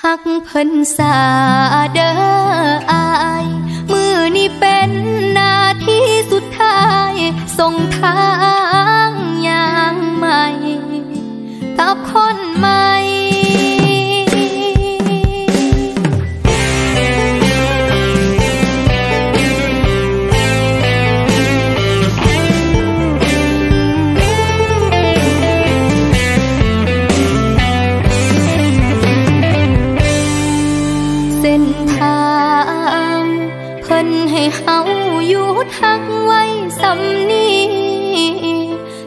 หักเพิ่นสาเด้ออาย มือนี่เป็นนาทีสุดท้ายส่งท้า้เฮาอยู่ทักไว้สำนี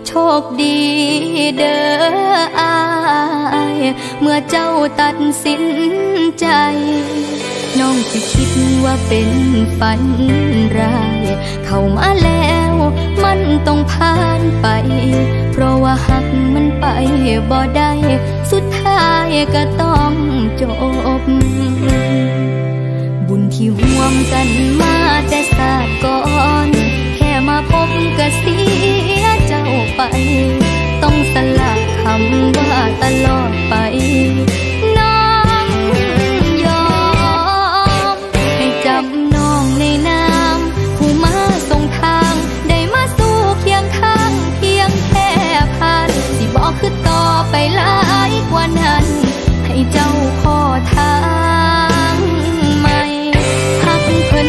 โชคดีเด้ออาย เมื่อเจ้าตัดสินใจ น้องจะคิดว่าเป็นฝันร้าย เข้ามาแล้วมันต้องผ่านไป เพราะว่าหักมันไปบ่ได้ สุดท้ายก็ต้องจบบุญที่ห่วงกัน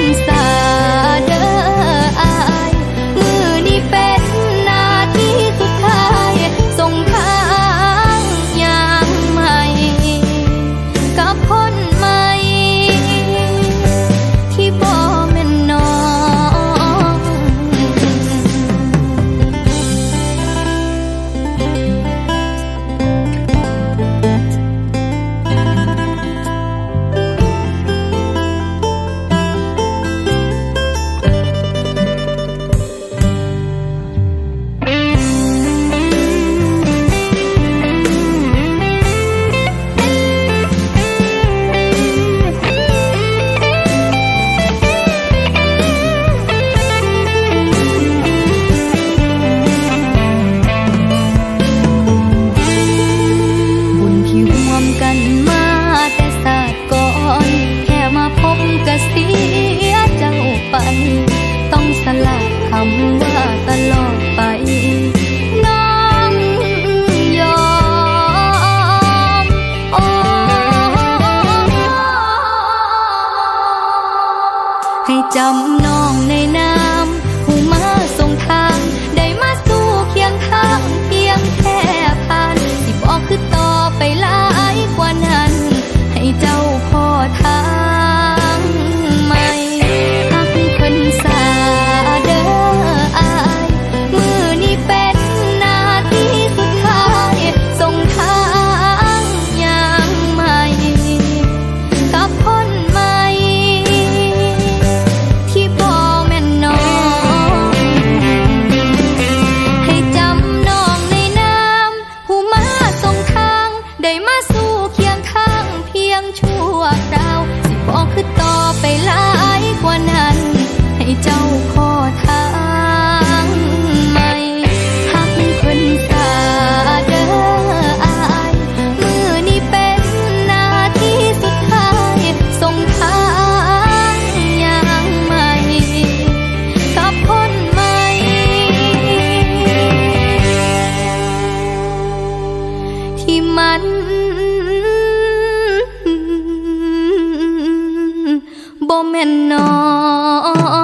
sonrisa. lòng đã ta lo bay nắng gió hãy chăm nó บ่แม่นน้อง